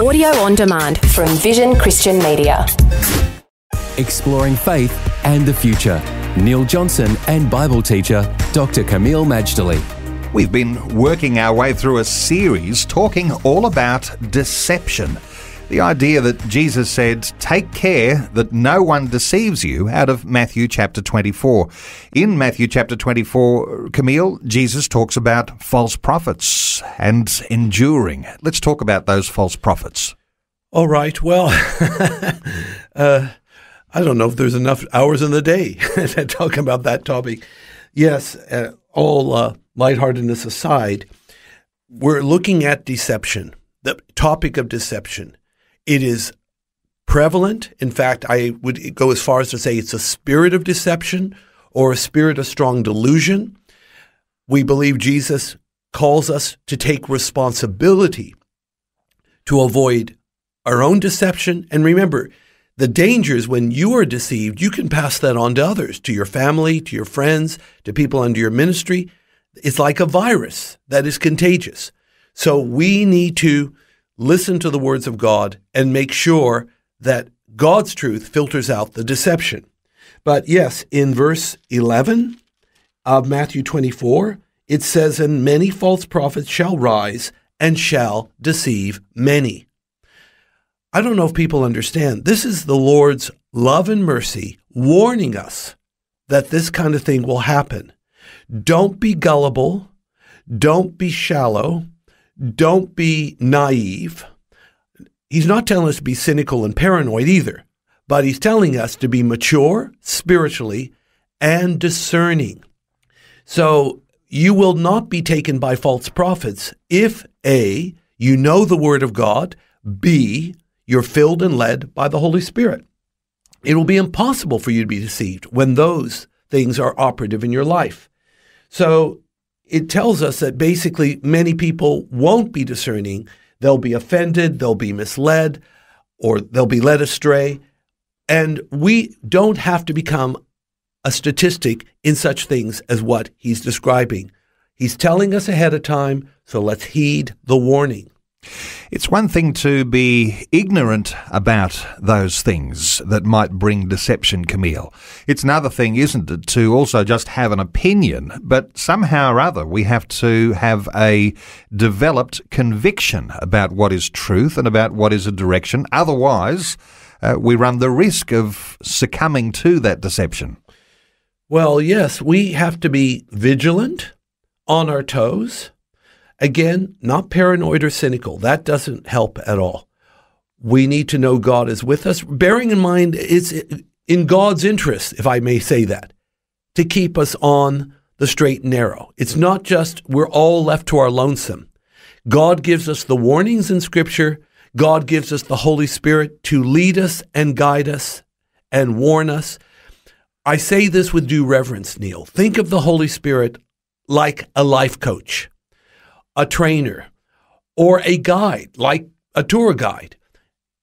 Audio on demand from Vision Christian Media. Exploring faith and the future. Neil Johnson and Bible teacher Dr. Kameel Majdali. We've been working our way through a series talking all about deception. The idea that Jesus said, Take care that no one deceives you, out of Matthew chapter 24. In Matthew chapter 24, Kameel, Jesus talks about false prophets and enduring. Let's talk about those false prophets. All right. Well, uh, I don't know if there's enough hours in the day to talk about that topic. Yes, uh, all uh, lightheartedness aside, we're looking at deception, the topic of deception. It is prevalent. In fact, I would go as far as to say it's a spirit of deception or a spirit of strong delusion. We believe Jesus calls us to take responsibility to avoid our own deception. And remember, the danger is when you are deceived, you can pass that on to others, to your family, to your friends, to people under your ministry. It's like a virus that is contagious. So we need to listen to the words of God and make sure that God's truth filters out the deception. But yes, in verse 11 of Matthew 24, it says, And many false prophets shall rise and shall deceive many. I don't know if people understand. This is the Lord's love and mercy warning us that this kind of thing will happen. Don't be gullible. Don't be shallow. Don't be naive. He's not telling us to be cynical and paranoid either, but he's telling us to be mature spiritually and discerning. So you will not be taken by false prophets if A, you know the word of God, B, you're filled and led by the Holy Spirit. It will be impossible for you to be deceived when those things are operative in your life. So it tells us that basically many people won't be discerning. They'll be offended, they'll be misled, or they'll be led astray. And we don't have to become a statistic in such things as what he's describing. He's telling us ahead of time, so let's heed the warning. It's one thing to be ignorant about those things that might bring deception, Kameel. It's another thing, isn't it, to also just have an opinion, but somehow or other we have to have a developed conviction about what is truth and about what is a direction. Otherwise, uh, we run the risk of succumbing to that deception. Well, yes, we have to be vigilant, on our toes Again, not paranoid or cynical. That doesn't help at all. We need to know God is with us, bearing in mind it's in God's interest, if I may say that, to keep us on the straight and narrow. It's not just we're all left to our lonesome. God gives us the warnings in Scripture. God gives us the Holy Spirit to lead us and guide us and warn us. I say this with due reverence, Neil. Think of the Holy Spirit like a life coach a trainer or a guide, like a tour guide,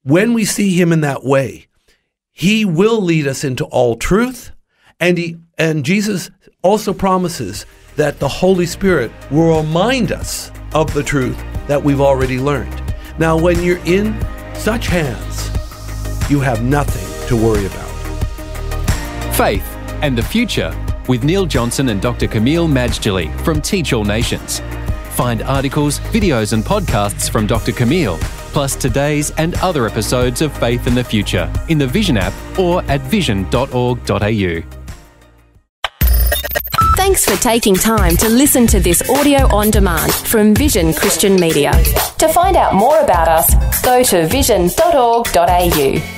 when we see him in that way, he will lead us into all truth. And, he, and Jesus also promises that the Holy Spirit will remind us of the truth that we've already learned. Now, when you're in such hands, you have nothing to worry about. Faith and the Future with Neil Johnson and Dr. Kameel Majdali from Teach All Nations. Find articles, videos, and podcasts from Dr. Kameel, plus today's and other episodes of Faith in the Future in the Vision app or at vision.org.au. Thanks for taking time to listen to this audio on demand from Vision Christian Media. To find out more about us, go to vision.org.au.